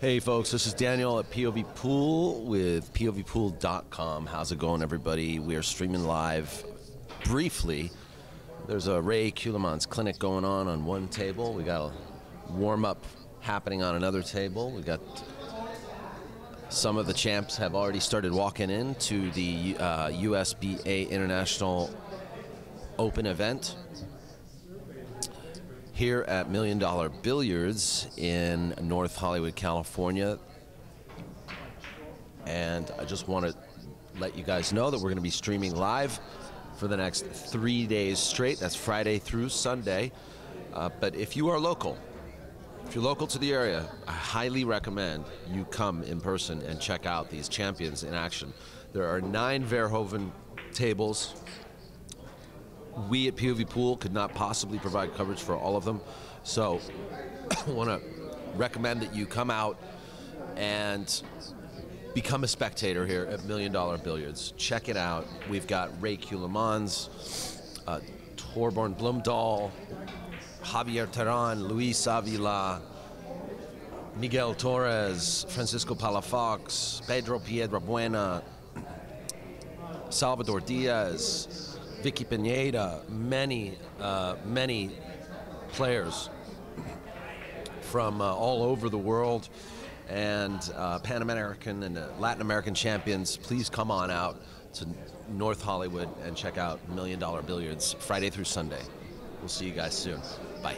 Hey, folks, this is Daniel at POV Pool with POVPool.com. How's it going, everybody? We are streaming live briefly. There's a Ray Ceulemans' clinic going on on one table. We got a warm up happening on another table. We got some of the champs have already started walking in to the uh, USBA International Open event here at Million Dollar Billiards in North Hollywood, California. And I just want to let you guys know that we're going to be streaming live for the next three days straight. That's Friday through Sunday. Uh, but if you are local, if you're local to the area, I highly recommend you come in person and check out these champions in action. There are nine Verhoeven tables we at POV Pool could not possibly provide coverage for all of them. So I want to recommend that you come out and become a spectator here at Million Dollar Billiards. Check it out. We've got Ray Ceulemans, uh, Torbjorn Blomdahl, Javier Terán, Luis Avila, Miguel Torres, Francisco Palafox, Pedro Piedrabuena, Salvador Diaz, Vicky Pineda, many, uh, many players from uh, all over the world and uh, Pan American and uh, Latin American champions. Please come on out to North Hollywood and check out Million Dollar Billiards Friday through Sunday. We'll see you guys soon. Bye.